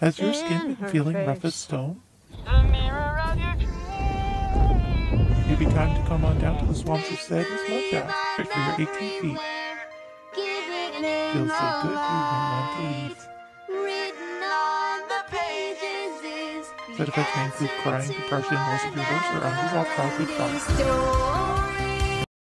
Has your skin been feeling rough as stone? The mirror of your. Maybe time to come on down to the swamps of sadness love that, Right for your aching feet. Feels so good you won't want to leave. Written on the pages is Side effects may include crying, depression, loss of your voice, or unresolved childhood trauma.